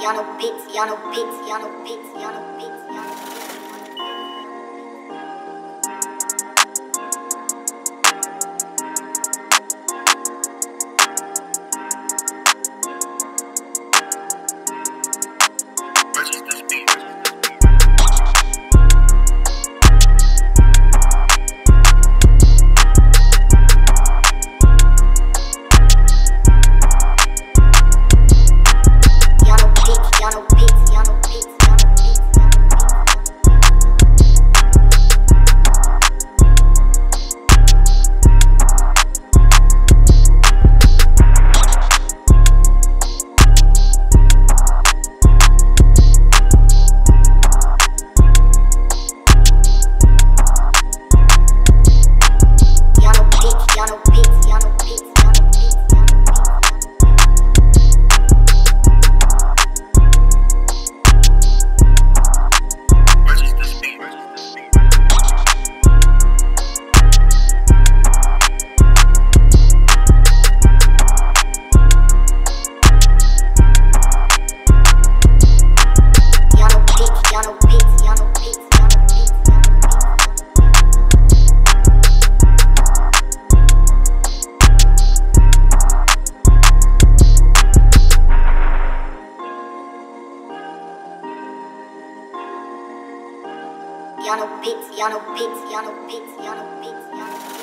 Iano beats, Iano beats, Iano beats, Iano beats, Iano beats. y'all know beats, y'all know beats, y'all beats, y'all beats, y'all beats.